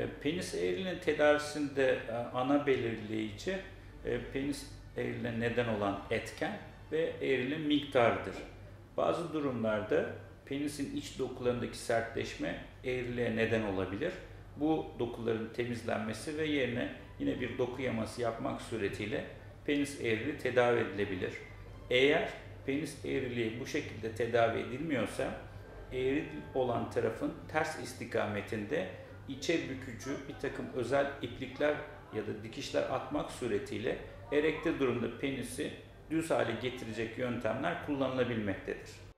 E, penis eğriliğinin tedavisinde e, ana belirleyici e, penis eğriliğine neden olan etken ve eğriliğin miktarıdır. Bazı durumlarda penisin iç dokularındaki sertleşme eğriliğe neden olabilir. Bu dokuların temizlenmesi ve yerine yine bir doku yaması yapmak suretiyle penis eğriliği tedavi edilebilir. Eğer penis eğriliği bu şekilde tedavi edilmiyorsa eğri olan tarafın ters istikametinde içe bükücü bir takım özel iplikler ya da dikişler atmak suretiyle erekte durumda penisi düz hale getirecek yöntemler kullanılabilmektedir.